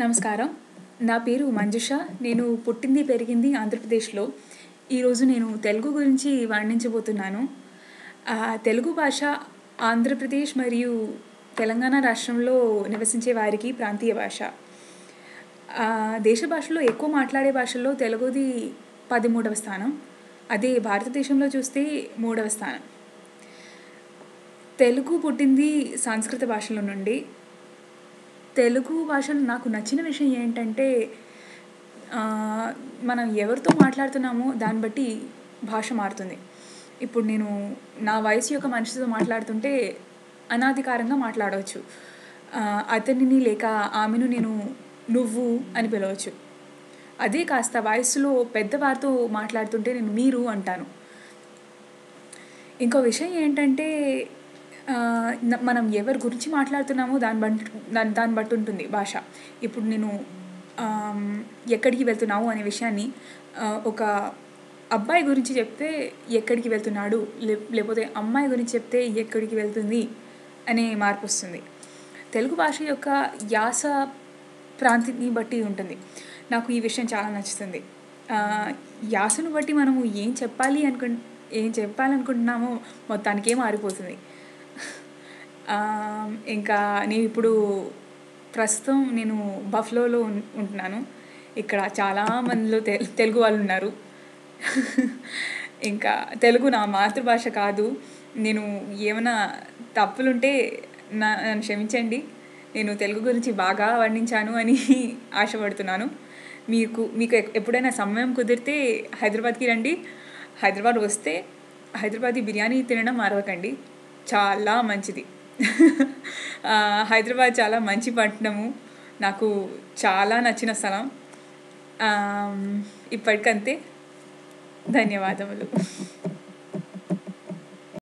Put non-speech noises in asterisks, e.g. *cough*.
నమస్కారం. నా పేరు మంజుష. నేను పుట్టింది పెరిగింది ఆంధ్రప్రదేశ్లో. ఈరోజు నేను తెలుగు గురించి వర్ణించబోతున్నాను తెలుగు భాష ఆంధ్రప్రదేశ్ మరియు తెలంగాణ రాష్ట్రంలో నివసించే వారికి ప్రాంతీయ భాష. దేశ భాషలో ఎక్కువ మాట్లాడే భాషల్లో తెలుగుది పదమూడవ స్థానం. అదే భారతదేశంలో చూస్తే మూడవ స్థానం. తెలుగు పుట్టింది సంస్కృత భాషల నుండి. తెలుగు భాషలో నాకు నచ్చిన విషయం ఏంటంటే మనం ఎవరితో మాట్లాడుతున్నామో దాన్ని బట్టి భాష మారుతుంది. ఇప్పుడు నేను నా వయసు యొక్క మనిషితో మాట్లాడుతుంటే అనాధికారంగా మాట్లాడవచ్చు. అతనిని లేక ఆమెను నేను నువ్వు అని పిలవచ్చు. అదే కాస్త వయసులో పెద్దవారితో మాట్లాడుతుంటే నేను మీరు అంటాను. ఇంకో విషయం ఏంటంటే మనం ఎవరి గురించి మాట్లాడుతున్నామో దాన్ని బట్టి దాన్ని బట్టి ఉంటుంది భాష. ఇప్పుడు నేను ఎక్కడికి వెళ్తున్నావు అనే విషయాన్ని ఒక అబ్బాయి గురించి చెప్తే ఎక్కడికి వెళ్తున్నాడు లే లేకపోతే అమ్మాయి గురించి చెప్తే ఎక్కడికి వెళ్తుంది అనే మార్పు వస్తుంది. తెలుగు భాష యొక్క యాస ప్రాంతిని బట్టి ఉంటుంది. నాకు ఈ విషయం చాలా నచ్చుతుంది. యాసను బట్టి మనము ఏం చెప్పాలి అనుకు ఏం చెప్పాలనుకుంటున్నామో మొత్తానికే మారిపోతుంది. ఇంకా నేను ఇప్పుడు ప్రస్తుతం నేను బఫ్లోలో ఉంటున్నాను. ఇక్కడ చాలా మందిలో తె తెలుగు వాళ్ళు ఉన్నారు. ఇంకా తెలుగు నా మాతృభాష కాదు. నేను ఏమైనా తప్పులుంటే నా నన్ను క్షమించండి. నేను తెలుగు గురించి బాగా వర్ణించాను అని *laughs* ఆశపడుతున్నాను. మీకు మీకు ఎప్పుడైనా సమయం కుదిరితే హైదరాబాద్కి రండి. హైదరాబాద్ వస్తే హైదరాబాదీ బిర్యానీ తినడం మరవకండి. చాలా మంచిది. *laughs* హైదరాబాద్ చాలా మంచి పట్టణము. నాకు చాలా నచ్చిన స్థలం. ఇప్పటికంతే. ధన్యవాదములు.